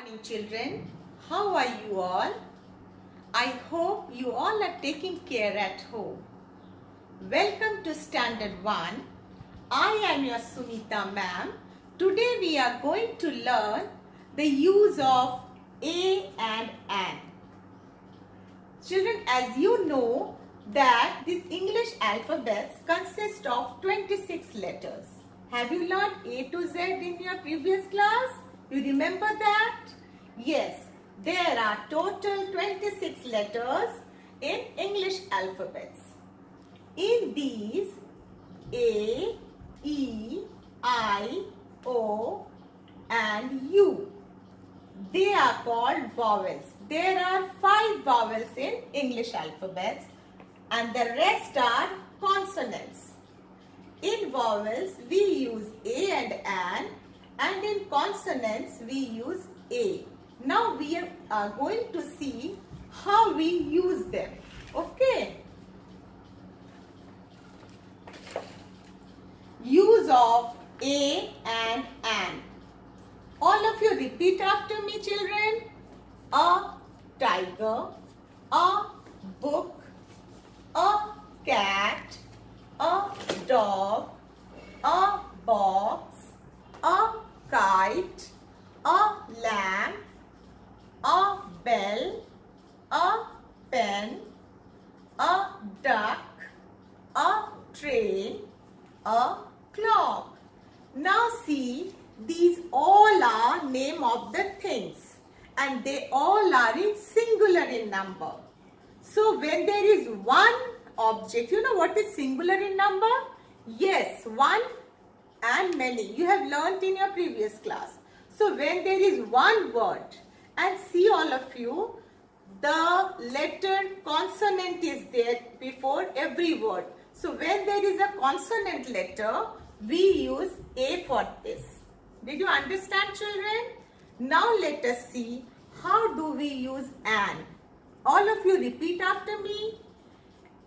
morning children. How are you all? I hope you all are taking care at home. Welcome to Standard 1. I am your Sunita ma'am. Today we are going to learn the use of A and An. Children, as you know that these English alphabets consist of 26 letters. Have you learned A to Z in your previous class? You remember that? Yes, there are total 26 letters in English alphabets. In these, A, E, I, O and U. They are called vowels. There are five vowels in English alphabets and the rest are consonants. In vowels, we use A and An and in consonants we use A. Now we are going to see how we use them. Okay. Use of A and An. All of you repeat after me children. A tiger, a book, a cat, a dog, a box, a kite, a lamp, a bell, a pen, a duck, a train, a clock. Now see, these all are name of the things and they all are in singular in number. So when there is one object, you know what is singular in number? Yes, one and many. You have learnt in your previous class. So when there is one word and see all of you, the letter consonant is there before every word. So when there is a consonant letter, we use A for this. Did you understand children? Now let us see how do we use an. All of you repeat after me.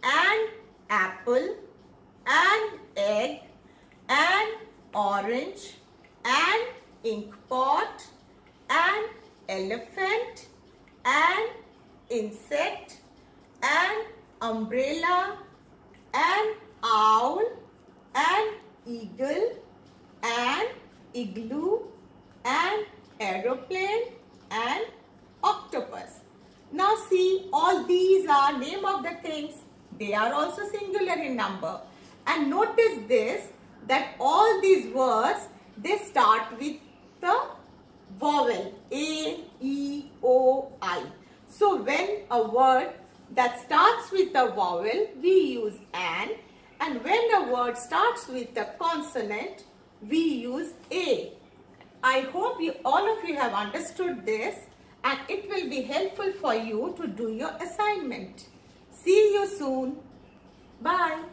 An apple, an egg, an orange, an ink pot, an elephant, an insect, an umbrella, an owl, an eagle, an igloo, an aeroplane, and octopus. Now see, all these are name of the things. They are also singular in number. And notice this, that all these words, they start with the vowel A, E, O, I. So when a word that starts with a vowel, we use an. And when a word starts with a consonant, we use A. I hope you, all of you have understood this and it will be helpful for you to do your assignment. See you soon. Bye.